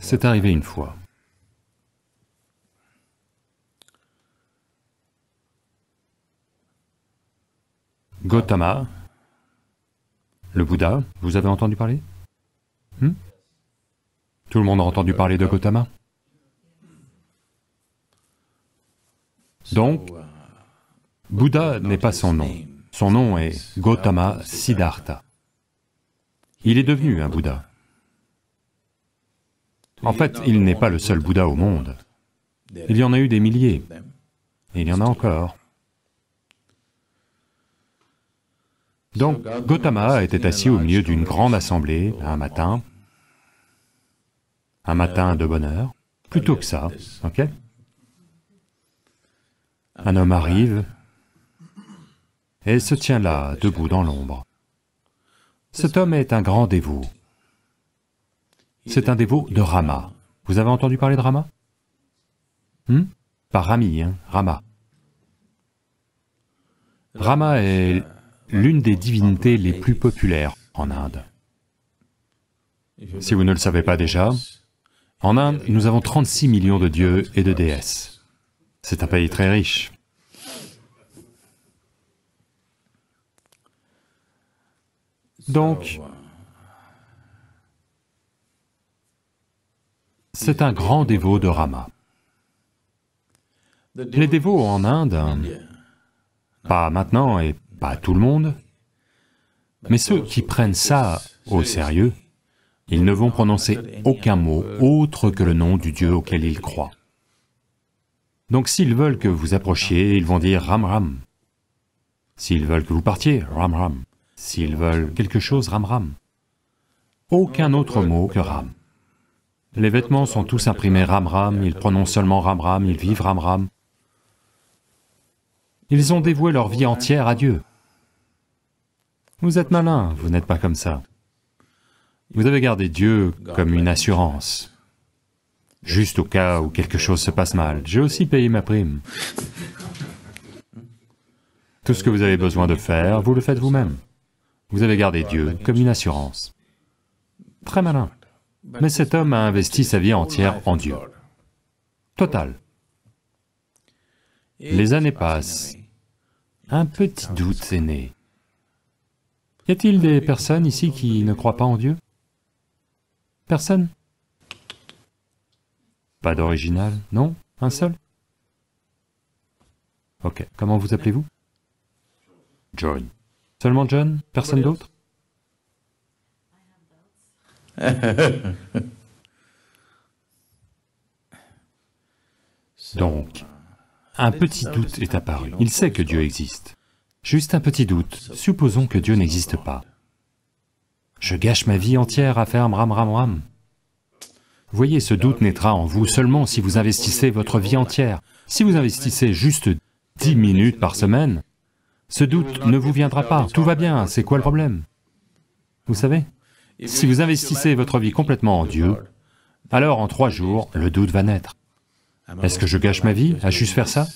C'est arrivé une fois. Gautama, le Bouddha, vous avez entendu parler? Hmm? Tout le monde a entendu parler de Gautama? Donc, Bouddha n'est pas son nom. Son nom est Gautama Siddhartha. Il est devenu un Bouddha. En fait, il n'est pas le seul Bouddha au monde. Il y en a eu des milliers, il y en a encore. Donc, Gautama était assis au milieu d'une grande assemblée un matin, un matin de bonheur, plutôt que ça, ok? Un homme arrive et se tient là, debout dans l'ombre. Cet homme est un grand dévot. C'est un dévot de Rama. Vous avez entendu parler de Rama? Hmm? Pas Rami, hein, Rama. Rama est l'une des divinités les plus populaires en Inde. Si vous ne le savez pas déjà, en Inde, nous avons 36 millions de dieux et de déesses. C'est un pays très riche. Donc, c'est un grand dévot de Rama. Les dévots en Inde, pas maintenant et pas tout le monde, mais ceux qui prennent ça au sérieux, ils ne vont prononcer aucun mot autre que le nom du Dieu auquel ils croient. Donc s'ils veulent que vous approchiez, ils vont dire Ram Ram. S'ils veulent que vous partiez, Ram Ram. S'ils veulent quelque chose, Ram Ram. Aucun autre mot que Ram. Les vêtements sont tous imprimés Ram Ram, ils prononcent seulement Ram Ram, ils vivent Ram Ram. Ils ont dévoué leur vie entière à Dieu. Vous êtes malin, vous n'êtes pas comme ça. Vous avez gardé Dieu comme une assurance, juste au cas où quelque chose se passe mal. J'ai aussi payé ma prime. Tout ce que vous avez besoin de faire, vous le faites vous-même. Vous avez gardé Dieu comme une assurance. Très malin. Mais cet homme a investi sa vie entière en Dieu. Total. Les années passent. Un petit doute est né. Y a-t-il des personnes ici qui ne croient pas en Dieu? Personne? Pas d'original, non? Un seul? Ok, comment vous appelez-vous? John. Seulement John? Personne d'autre? Donc, un petit doute est apparu. Il sait que Dieu existe. Juste un petit doute, supposons que Dieu n'existe pas. Je gâche ma vie entière à faire ram ram ram. Voyez, ce doute naîtra en vous seulement si vous investissez votre vie entière. Si vous investissez juste dix minutes par semaine, ce doute ne vous viendra pas, tout va bien, c'est quoi le problème? Vous savez? Si vous investissez votre vie complètement en Dieu, alors en trois jours, le doute va naître. Est-ce que je gâche ma vie à juste faire ça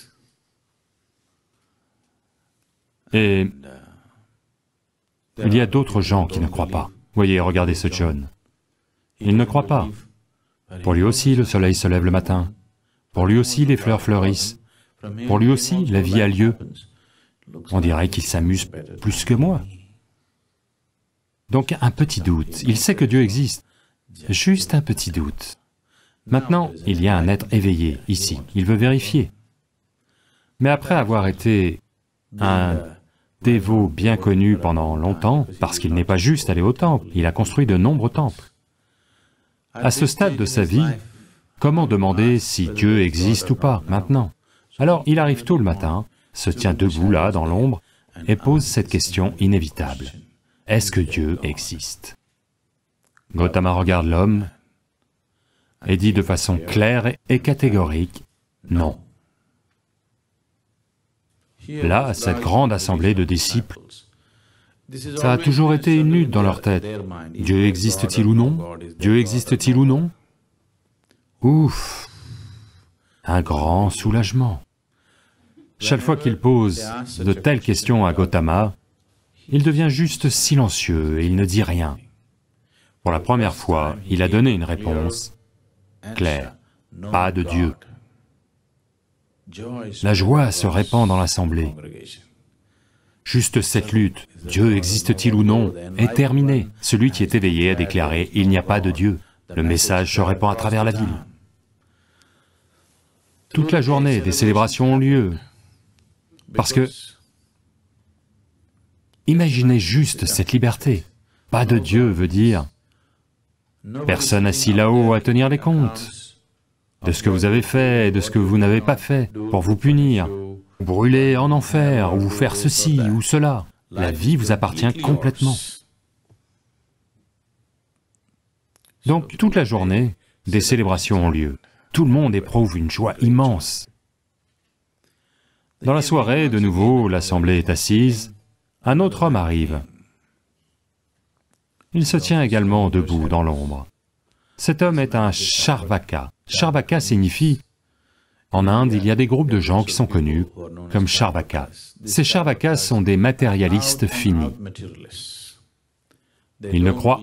Et il y a d'autres gens qui ne croient pas. Voyez, regardez ce John. Il ne croit pas. Pour lui aussi, le soleil se lève le matin. Pour lui aussi, les fleurs fleurissent. Pour lui aussi, la vie a lieu. On dirait qu'il s'amuse plus que moi. Donc un petit doute, il sait que Dieu existe, juste un petit doute. Maintenant, il y a un être éveillé ici, il veut vérifier. Mais après avoir été un dévot bien connu pendant longtemps, parce qu'il n'est pas juste allé au temple, il a construit de nombreux temples. À ce stade de sa vie, comment demander si Dieu existe ou pas maintenant? Alors il arrive tôt le matin, se tient debout là, dans l'ombre, et pose cette question inévitable. Est-ce que Dieu existe? Gautama regarde l'homme et dit de façon claire et catégorique, non. Là, cette grande assemblée de disciples, ça a toujours été une lutte dans leur tête. Dieu existe-t-il ou non? Dieu existe-t-il ou non? Ouf Un grand soulagement. Chaque fois qu'il pose de telles questions à Gautama, il devient juste silencieux et il ne dit rien. Pour la première fois, il a donné une réponse, clair, pas de Dieu. La joie se répand dans l'assemblée. Juste cette lutte, Dieu existe-t-il ou non, est terminée. Celui qui est éveillé a déclaré, il n'y a pas de Dieu. Le message se répand à travers la ville. Toute la journée, des célébrations ont lieu, parce que... Imaginez juste cette liberté. Pas de Dieu veut dire, personne assis là-haut à tenir les comptes de ce que vous avez fait et de ce que vous n'avez pas fait pour vous punir, brûler en enfer, ou faire ceci ou cela. La vie vous appartient complètement. Donc toute la journée, des célébrations ont lieu. Tout le monde éprouve une joie immense. Dans la soirée, de nouveau, l'assemblée est assise, un autre homme arrive. Il se tient également debout dans l'ombre. Cet homme est un Charvaka. Charvaka signifie... En Inde, il y a des groupes de gens qui sont connus comme Charvakas. Ces Charvakas sont des matérialistes finis. Ils ne croient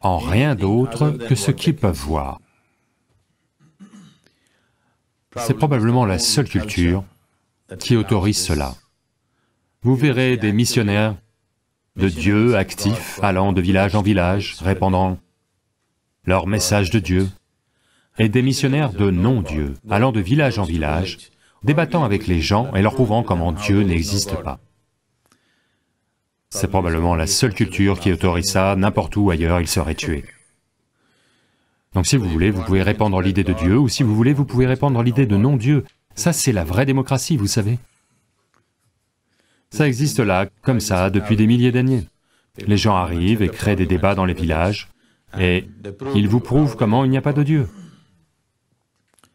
en rien d'autre que ce qu'ils peuvent voir. C'est probablement la seule culture qui autorise cela. Vous verrez des missionnaires de Dieu actifs, allant de village en village, répandant leur message de Dieu, et des missionnaires de non-Dieu, allant de village en village, débattant avec les gens et leur prouvant comment Dieu n'existe pas. C'est probablement la seule culture qui autorise ça, n'importe où ailleurs ils seraient tués. Donc si vous voulez, vous pouvez répandre l'idée de Dieu, ou si vous voulez, vous pouvez répandre l'idée de non-Dieu. Ça, c'est la vraie démocratie, vous savez. Ça existe là, comme ça, depuis des milliers d'années. Les gens arrivent et créent des débats dans les villages, et ils vous prouvent comment il n'y a pas de Dieu.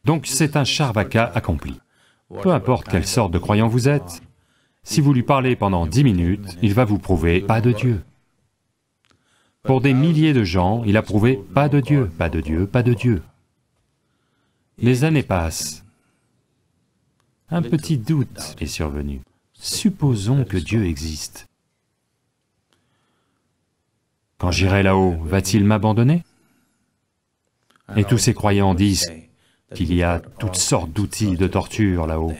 Donc c'est un charvaka accompli. Peu importe quelle sorte de croyant vous êtes, si vous lui parlez pendant dix minutes, il va vous prouver pas de Dieu. Pour des milliers de gens, il a prouvé pas de Dieu, pas de Dieu, pas de Dieu. Les années passent. Un petit doute est survenu. Supposons que Dieu existe. Quand j'irai là-haut, va-t-il m'abandonner? Et tous ces croyants disent qu'il y a toutes sortes d'outils de torture là-haut.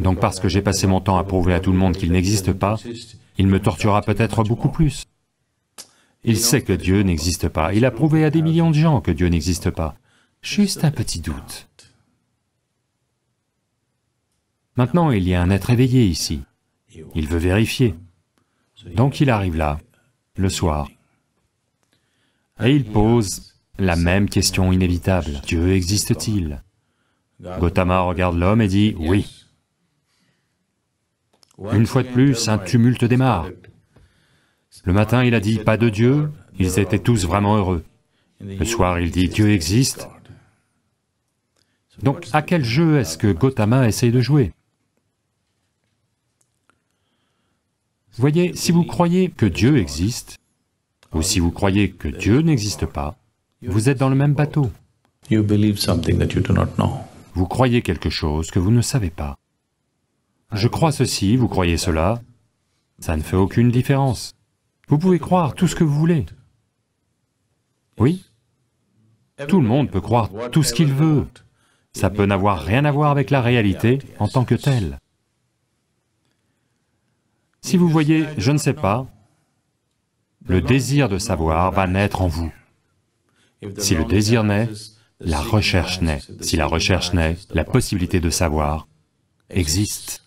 Donc parce que j'ai passé mon temps à prouver à tout le monde qu'il n'existe pas, il me torturera peut-être beaucoup plus. Il sait que Dieu n'existe pas, il a prouvé à des millions de gens que Dieu n'existe pas. Juste un petit doute. Maintenant, il y a un être éveillé ici. Il veut vérifier. Donc il arrive là, le soir, et il pose la même question inévitable. Dieu existe-t-il? Gautama regarde l'homme et dit, oui. Une fois de plus, un tumulte démarre. Le matin, il a dit, pas de Dieu, ils étaient tous vraiment heureux. Le soir, il dit, Dieu existe. Donc, à quel jeu est-ce que Gautama essaye de jouer? Voyez, si vous croyez que Dieu existe, ou si vous croyez que Dieu n'existe pas, vous êtes dans le même bateau. Vous croyez quelque chose que vous ne savez pas. Je crois ceci, vous croyez cela, ça ne fait aucune différence. Vous pouvez croire tout ce que vous voulez. Oui Tout le monde peut croire tout ce qu'il veut. Ça peut n'avoir rien à voir avec la réalité en tant que telle. Si vous voyez, je ne sais pas, le désir de savoir va naître en vous. Si le désir naît, la recherche naît. Si la recherche naît, la possibilité de savoir existe.